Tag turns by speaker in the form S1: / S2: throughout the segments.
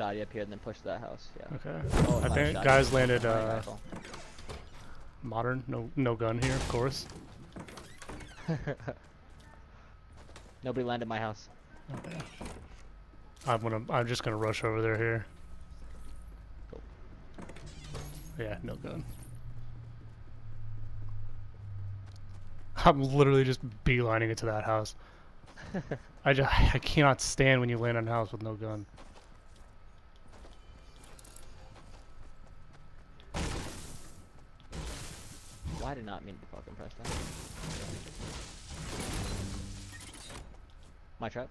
S1: shoddy up here and then push to that house. Yeah.
S2: Okay.
S1: Oh,
S2: I think
S1: shoddy,
S2: guys landed uh, modern. No, no gun here, of course.
S1: Nobody landed my house.
S2: Okay. I'm gonna. I'm just gonna rush over there here.
S1: Cool.
S2: Yeah, no gun. I'm literally just beelining it to that house. I just I cannot stand when you land on a house with no gun.
S1: Why did not mean to fucking press that? My trap.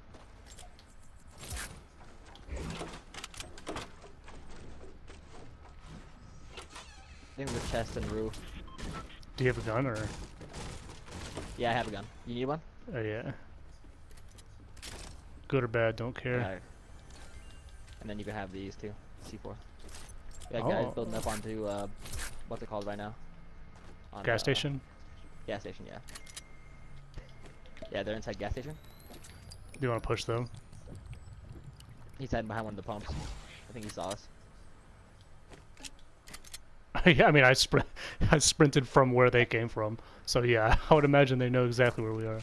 S1: I think the chest and roof.
S2: Do you have a gun or?
S1: Yeah, I have a gun. You need one?
S2: Oh yeah. Good or bad, don't care.
S1: Alright. And then you can have these too. C4. Yeah, guys
S2: Oh.
S1: building up onto uh, what's it called right now? On,
S2: Gas
S1: uh,
S2: station.
S1: Gas station, yeah. Yeah, they're inside gas station.
S2: Do you want to push them?
S1: He's hiding behind one of the pumps. I think he saw us.
S2: yeah, I mean, I sprint, I sprinted from where they came from, so yeah, I would imagine they know exactly where we are.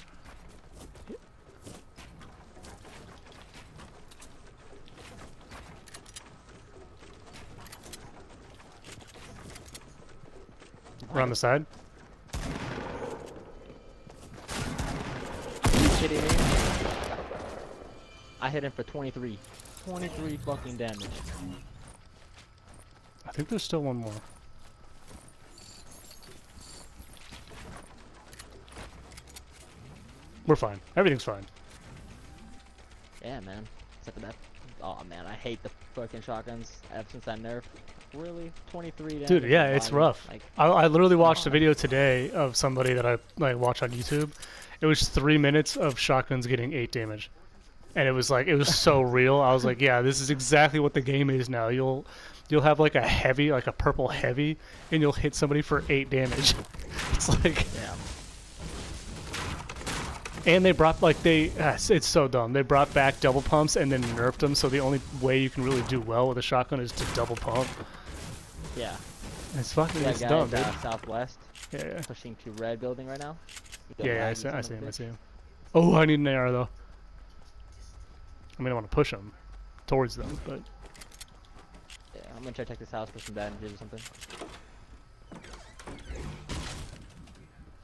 S2: We're on the side.
S1: Kidding me? I hit him for 23. 23 fucking damage.
S2: I think there's still one more. We're fine. Everything's fine.
S1: Yeah, man. Except for that. Oh man, I hate the fucking shotguns ever since that nerf. Really? 23.
S2: Dude, yeah, it's
S1: volume.
S2: rough.
S1: Like,
S2: I, I literally watched a video today of somebody that I like watch on YouTube. It was three minutes of shotguns getting eight damage, and it was like it was so real. I was like, yeah, this is exactly what the game is now. You'll you'll have like a heavy, like a purple heavy, and you'll hit somebody for eight damage. it's like,
S1: yeah.
S2: and they brought like they, ah, it's so dumb. They brought back double pumps and then nerfed them. So the only way you can really do well with a shotgun is to double pump.
S1: Yeah.
S2: It's fucking
S1: That
S2: it's
S1: guy
S2: dumb, dude.
S1: uh, southwest,
S2: Yeah, yeah.
S1: pushing to red building right now.
S2: Yeah, yeah, I see, I see him, I see him. Oh, I need an arrow though. I mean, I want to push them towards them, but
S1: Yeah, I'm gonna try to check this house for some bandages or something.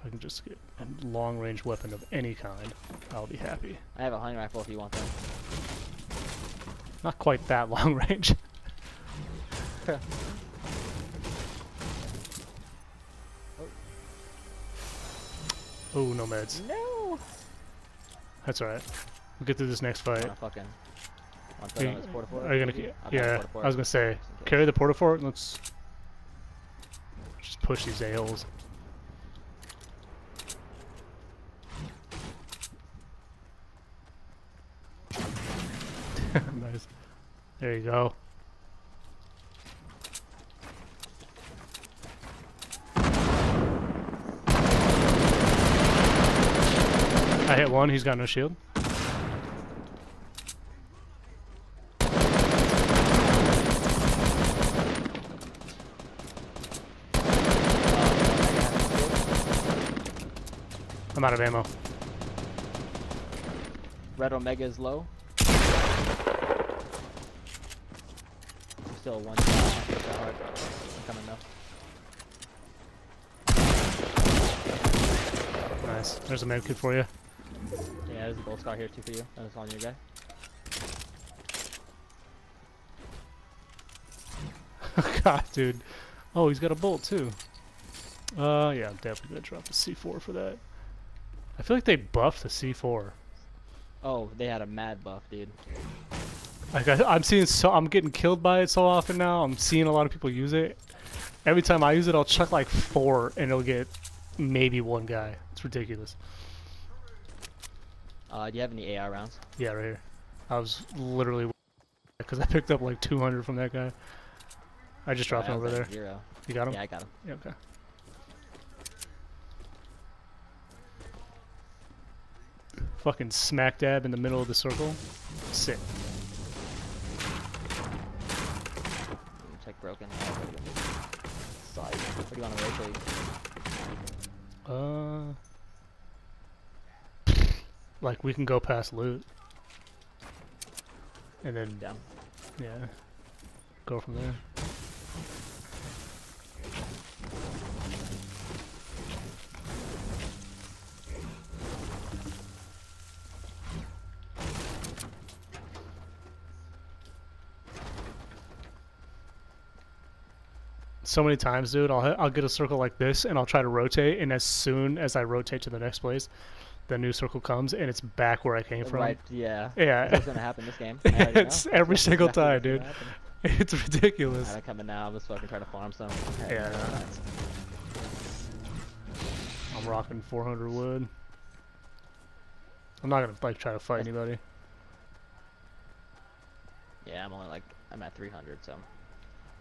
S2: if I can just get a long-range weapon of any kind, I'll be happy.
S1: I have a hunting rifle if you want that.
S2: Not quite that long range. oh, no meds.
S1: No!
S2: That's alright. We'll get through this next fight.
S1: Wanna fucking. Wanna
S2: Are
S1: on
S2: you,
S1: this porta fort?
S2: are you gonna?
S1: maybe? I've
S2: Yeah, I was gonna say,
S1: just in case.
S2: carry the porta fort. and Let's just push these a-holes. nice. There you go. I hit one. He's got no shield. I'm out of ammo.
S1: Red Omega is low. Still one shot. Not hit that hard. I'm coming though.
S2: Nice. There's a med kit for you.
S1: Yeah, there's a gold scar here too for you. That's on your guy.
S2: God, dude. Oh, he's got a bolt too. Uh, yeah, I'm definitely gonna drop the C4 for that. I feel like they buffed the C4.
S1: Oh, they had a mad buff, dude.
S2: Like I, I'm seeing so I'm getting killed by it so often now. I'm seeing a lot of people use it. Every time I use it, I'll chuck like four, and it'll get maybe one guy. It's ridiculous.
S1: Uh, do you have any AR rounds?
S2: Yeah, right here. I was literally because I picked up like 200 from that guy. I just dropped
S1: I
S2: him over there.
S1: Zero.
S2: You got him?
S1: Yeah, I got him.
S2: Yeah, okay. Fucking smack dab in the middle of the circle. Sick.
S1: broken. Side. What do you want to rotate?
S2: Uh, like we can go past loot, and then
S1: Down.
S2: yeah, go from there. So many times, dude. I'll I'll get a circle like this, and I'll try to rotate, and as soon as I rotate to the next place, the new circle comes, and it's back where I came from.
S1: Right. Yeah.
S2: Yeah.
S1: That's what's gonna happen this game.
S2: It's every single time,
S1: dude.
S2: It's ridiculous.
S1: I'm coming now. I'm just fucking trying to farm some. Okay,
S2: Yeah. I'm rocking 400 wood. I'm not gonna like try to fight anybody.
S1: Yeah, I'm only like I'm at 300, so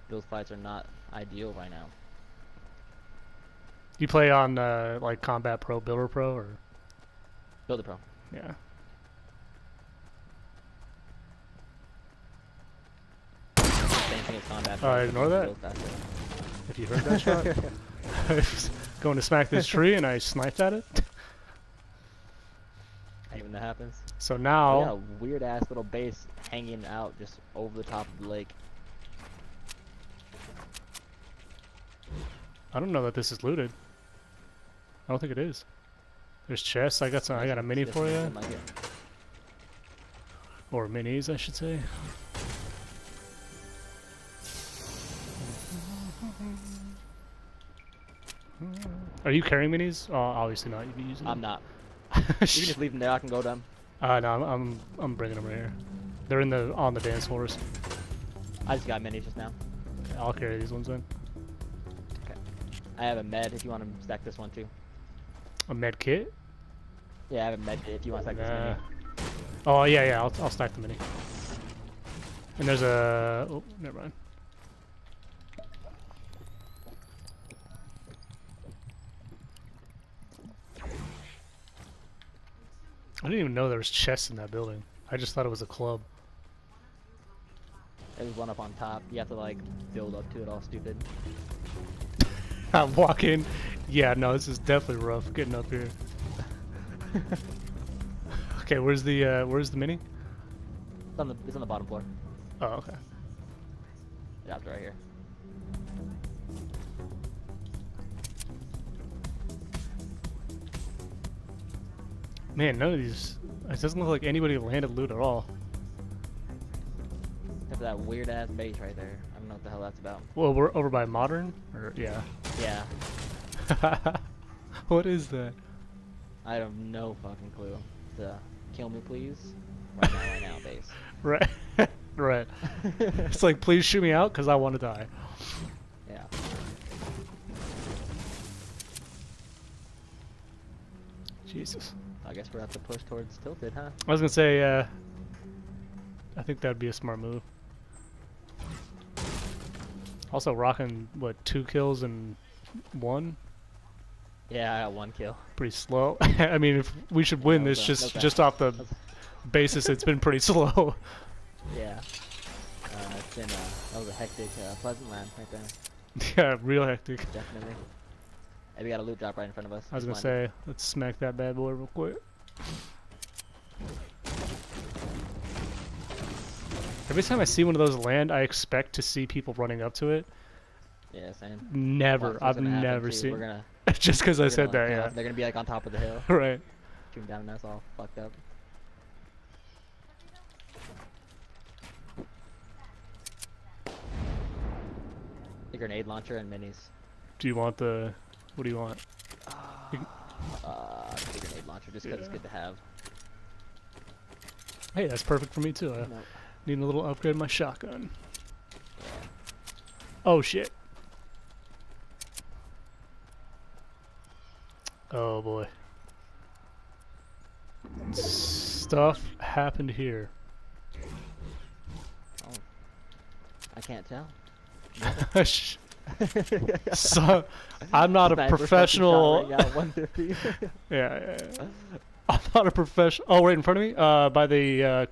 S1: those fights are not ideal right now.
S2: You play on uh, like Combat Pro, Builder Pro, or
S1: Builder Pro.
S2: yeah.
S1: Same thing as combat. Pro,
S2: ignore that. If you heard that shot, I was going to smack this tree and I sniped at it.
S1: I even know happens.
S2: So
S1: We
S2: now,
S1: got a weird ass little base hanging out just over the top of the lake.
S2: I don't know that this is looted. I don't think it is. There's chests. I got some. I got a mini for you,
S1: it might get-
S2: or minis, I should say. Are you carrying minis? Oh, obviously not. You'd be using.
S1: I'm
S2: them.
S1: not. You can just leave them there. I can go them.
S2: Uh, no, I'm, I'm I'm bringing them right here. They're in the on the dance floors.
S1: I just got minis just now.
S2: I'll carry these ones in.
S1: I have a med if you want to stack this one too.
S2: A med kit.
S1: Yeah, I have a med if you want to stack this mini.
S2: Oh yeah, yeah. I'll I'll stack the mini. And there's a. Oh, never mind. I didn't even know there was chests in that building. I just thought it was a club.
S1: There's one up on top. You have to like build up to it all stupid.
S2: I'm walking. Yeah, no, this is definitely rough getting up here. okay, where's the uh, where's the mini?
S1: It's on the it's on the bottom floor.
S2: Oh, okay.
S1: It's right here.
S2: Man, none of these. It doesn't look like anybody landed loot at all.
S1: Except for that weird ass base right there. I don't know what the hell that's about.
S2: Well, we're over by modern, or yeah.
S1: Yeah,
S2: what is that?
S1: I have no fucking clue. The kill me please. Right now, right now, base.
S2: Right, right. It's like, please shoot me out, cause I want to die.
S1: Yeah.
S2: Jesus.
S1: I guess we're have to push towards tilted, huh?
S2: I was gonna say, uh, I think that'd be a smart move. Also, rocking what two kills and one,
S1: Yeah, I got one kill.
S2: pretty slow. I mean, if we should win
S1: Yeah,
S2: this,
S1: okay,
S2: just
S1: okay.
S2: just off the basis, it's been pretty slow.
S1: Yeah. Uh, it's been uh, that was a hectic uh, Pleasant Land right there.
S2: yeah, real hectic.
S1: Definitely. Hey, we got a loot drop right in front of us.
S2: I was gonna say, let's smack that bad boy real quick. Every time I see one of those land, I expect to see people running up to it.
S1: Yeah, same.
S2: Never, I've never seen.
S1: We're gonna.
S2: Just because I said that,
S1: uh,
S2: yeah.
S1: They're gonna be like on top of the hill,
S2: right.
S1: shooting down on us all fucked up. The grenade launcher and minis.
S2: Do you want the? What do you want? You
S1: Uh, the grenade launcher just 'cause it's
S2: Yeah.
S1: good to have.
S2: Hey, that's perfect for me too. I
S1: No.
S2: need a little upgrade my shotgun.
S1: Yeah.
S2: Oh shit. Oh boy. Stuff happened here.
S1: Oh. I can't tell.
S2: So, I'm not a
S1: Sniper fucking shot
S2: professional.
S1: right
S2: yeah, yeah, yeah. I'm not a professional. Oh, right in front of me. Uh, by the uh,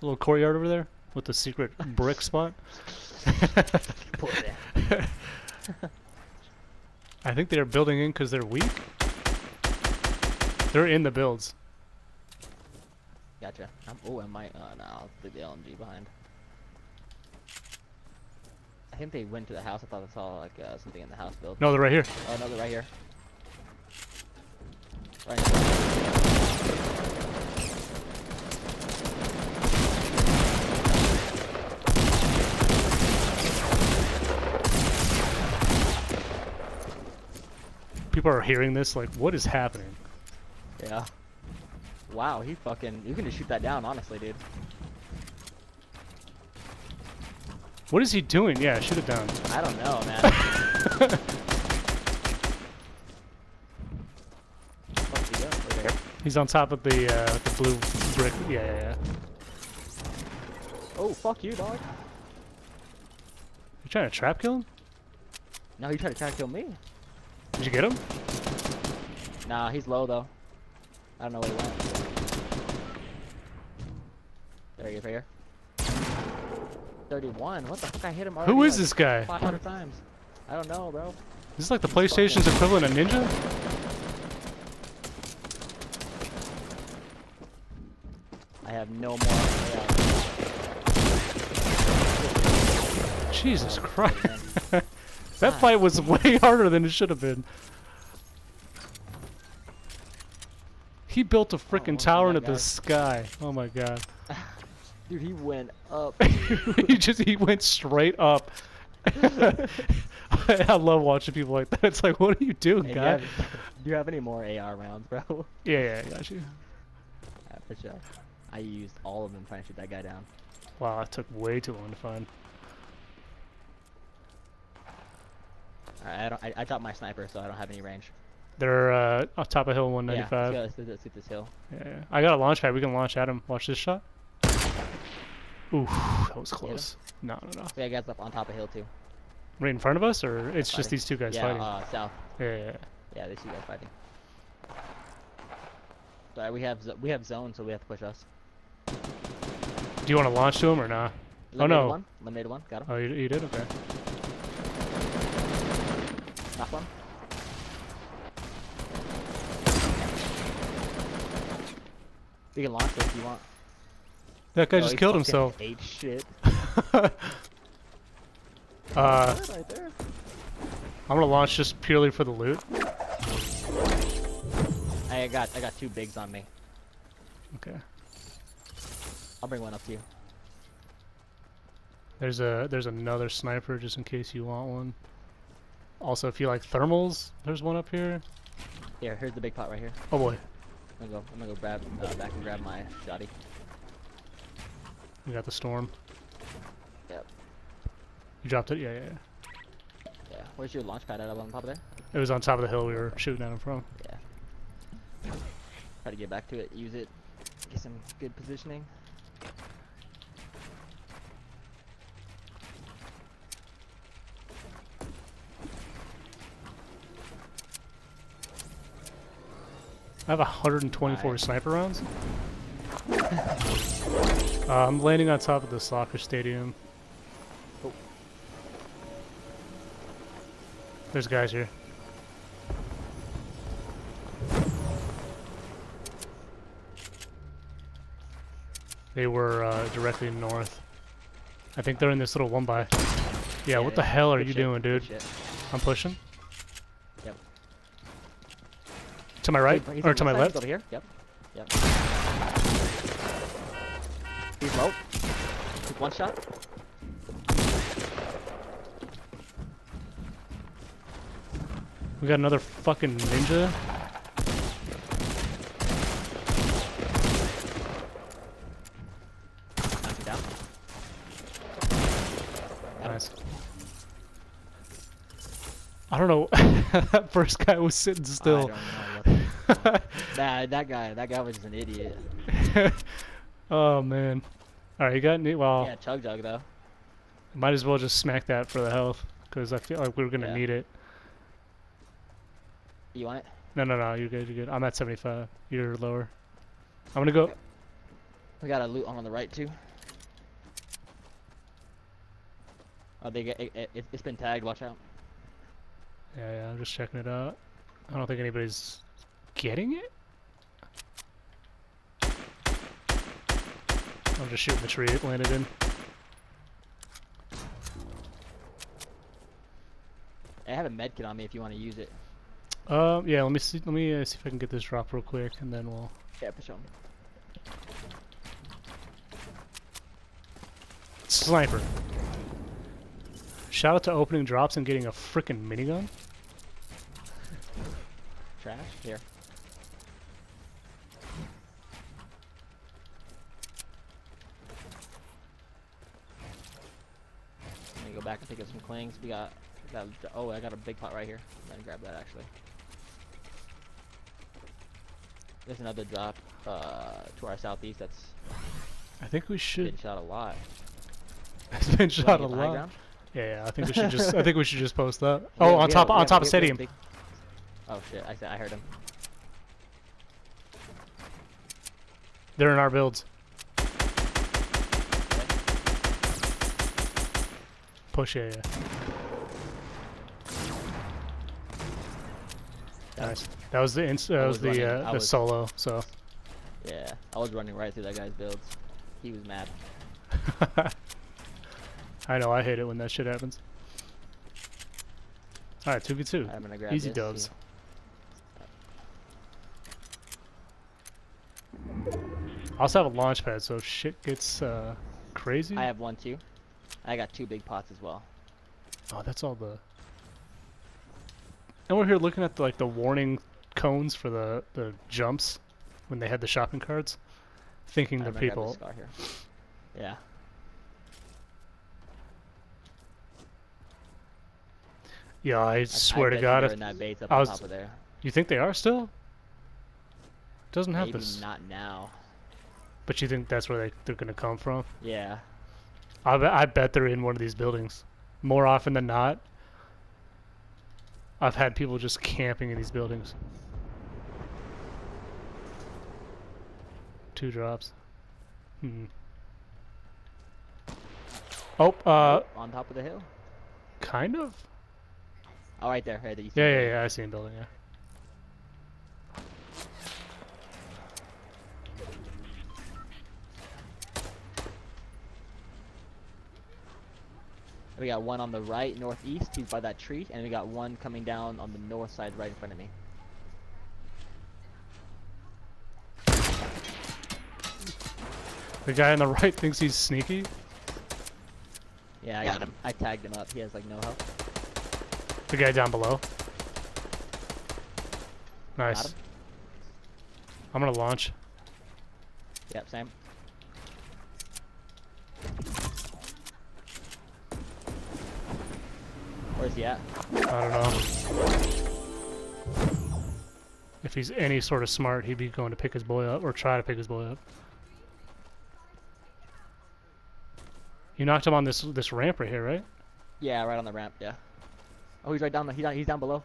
S2: little courtyard over there. with the secret brick spot. I think they're building in because they're weak. They're in the builds.
S1: Gotcha. I'm, oh, I might. Uh, no, I'll leave the LMG behind. I think they went to the house. I thought I saw like uh, something in the house build.
S2: No, they're right here.
S1: Oh no, they're right here. Right here.
S2: People are hearing this like, what is happening?
S1: Yeah. Wow, he fucking. You can just shoot that down, honestly, dude.
S2: What is he doing? Yeah, shoot it down.
S1: I don't know, man. What's he doing over?
S2: He's on top of the uh, the blue brick. Yeah, yeah, yeah.
S1: Oh, fuck you, dog.
S2: You trying to trap kill him?
S1: No, he trying to to kill me.
S2: Did you get him?
S1: Nah, he's low though. I don't know where he went. There he is, right here. 31. What the fuck? I hit him already.
S2: Who is
S1: like
S2: this guy?
S1: 500 times. I don't know, bro.
S2: This is like the PlayStation's equivalent of Ninja?
S1: I have no more. Yeah.
S2: Jesus
S1: Oh,
S2: Christ. that fight was way harder than it should have been. He built a freaking
S1: what's
S2: oh
S1: tower
S2: into the sky. Oh my god.
S1: Dude, he went up.
S2: he just he went straight up. I love watching people like that. It's like, what are you doing,
S1: Hey, do, you
S2: guy?
S1: have, do you have any more AR rounds, bro?
S2: Yeah, yeah, I got you.
S1: yeah, for sure. I used all of them trying to shoot that guy down.
S2: Wow, that took way too long to find.
S1: Alright, I don't. I, I dropped my sniper, so I don't have any range.
S2: They're uh, on top of hill
S1: Yeah,
S2: 195.
S1: let's, go, let's, let's, let's this hill.
S2: Yeah, yeah. I got a launch pad. We can launch at him. Watch this shot. Oof, that was close. No, no, no.
S1: We got guys up on top of hill too.
S2: Right in front of us, or it's just these two guys
S1: yeah,
S2: fighting?
S1: uh, south.
S2: yeah, yeah, yeah.
S1: Yeah, they see guys fighting. Sorry, we have we have zone, so we have to push us.
S2: Do you want to launch to him or not?
S1: Oh
S2: no.
S1: One. Eliminated one. Got him.
S2: Oh, you, you did? Okay.
S1: Knock one. We can launch it if you want.
S2: That guy
S1: Oh,
S2: just killed himself.
S1: Ate shit.
S2: uh,
S1: right there.
S2: I'm gonna launch just purely for the loot.
S1: I got I got two bigs on me.
S2: Okay.
S1: I'll bring one up to you.
S2: There's a there's another sniper just in case you want one. Also, if you like thermals, there's one up here.
S1: Here, here's the big pot right here.
S2: Oh boy,
S1: I'm gonna go. I'm gonna go grab uh, back and grab my shotty.
S2: we got the storm.
S1: Yep.
S2: You dropped it? Yeah, yeah. yeah.
S1: Yeah. Where's your launch pad at up on top of there?
S2: It was on top of the hill we were shooting at him from.
S1: Yeah. Try to get back to it. Use it. Get some good positioning.
S2: I have 124
S1: Nice.
S2: sniper rounds. Uh, I'm landing on top of the soccer stadium.
S1: Oh.
S2: There's guys here. They were uh, directly north. I think they're in this little one by. Yeah, what the hell are you
S1: shit,
S2: doing, dude? I'm pushing.
S1: Yep.
S2: To my right
S1: He's
S2: or to my left?
S1: Over here. Yep. Yep. He's low. Took one shot.
S2: We got another fucking ninja.
S1: Knocked him down.
S2: Nice. I don't know. that first guy was sitting still.
S1: Don't know what Nah, that guy, that guy was just an idiot.
S2: oh man. All right, you got any? Well,
S1: Yeah, chug jug though.
S2: might as well just smack that for the health because I feel like we're gonna
S1: Yeah.
S2: need it.
S1: You want it?
S2: No, no, no. You're good. You're good. I'm at 75. You're lower. I'm gonna go.
S1: We got a loot on on the right too. Oh, they get it, it, it's been tagged. Watch out.
S2: Yeah, yeah, I'm just checking it out. I don't think anybody's getting it. I'm just shooting the tree it landed in.
S1: I have a med kit on me if you want to use it.
S2: Um, yeah, let me see. Let me uh, see if I can get this drop real quick, and then we'll.
S1: Yeah, for sure.
S2: Sniper. Shout out to opening drops and getting a freaking minigun.
S1: Trash. Here. Let me go back and pick up some clings. We got, got. Oh, I got a big pot right here. I'm gonna grab that actually. There's another drop uh, to our southeast that's
S2: I think we should.
S1: been shot a lot.
S2: It's been shot a lot. Yeah, yeah, I think we should just. I think we should just post that. Oh,
S1: have-
S2: on top,
S1: have-
S2: on top of stadium.
S1: big- Oh shit! I I heard him.
S2: They're in our builds. Push, yeah, yeah. Nice. That was the ins- that was,
S1: was
S2: the
S1: running-
S2: uh, the
S1: was-
S2: solo. So
S1: Yeah, I was running right through that guy's builds. He was mad.
S2: I know I hate it when that shit happens. All right, two v two.
S1: I'm gonna grab
S2: Easy
S1: this,
S2: dubs. I also have a launch pad, so if shit gets uh, crazy.
S1: I have one too. I got two big pots as well.
S2: Oh, that's all the. And we're here looking at the, like the warning cones for the the jumps when they had the shopping carts, thinking the people.
S1: Yeah.
S2: Yeah, I
S1: I- I
S2: swear to God, if
S1: in that base up
S2: I
S1: on
S2: was-
S1: top of there.
S2: you think they are still, doesn't have
S1: Maybe
S2: this.
S1: not now.
S2: But you think that's where they they're gonna come from?
S1: Yeah.
S2: I bet, I bet they're in one of these buildings. More often than not, I've had people just camping in these buildings. Two drops. Hmm. Oh, uh,
S1: on top of the hill.
S2: kind of.
S1: Oh, right there. Right there. You see
S2: Yeah, yeah, yeah. I see him building. Yeah.
S1: We got one on the right, northeast. He's by that tree, and we got one coming down on the north side, right in front of me.
S2: The guy on the right thinks he's sneaky.
S1: Yeah, I got him. I tagged him up. He has like no health.
S2: The guy down below. Nice. I'm gonna launch.
S1: Yep, same. Where's he at?
S2: I don't know. If he's any sort of smart, he'd be going to pick his boy up or try to pick his boy up. You knocked him on this this ramp right here, right?
S1: Yeah, right on the ramp. Yeah. Oh, he's right down. The, he's down. He's down below.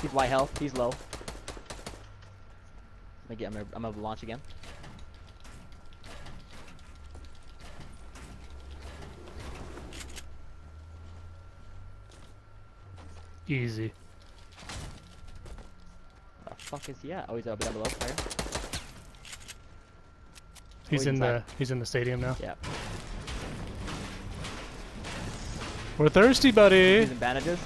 S1: He's white health. He's low. Let me get. I'm gonna, I'm gonna launch again.
S2: Easy.
S1: The fuck is he at? Oh, he's up down below. Here.
S2: He's oh,
S1: he's
S2: in the he's in the stadium now.
S1: Yeah.
S2: We're thirsty, buddy.
S1: Using bandages.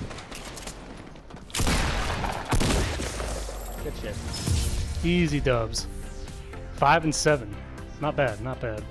S1: Good shit.
S2: Easy dubs. Five and seven. Not bad, not bad.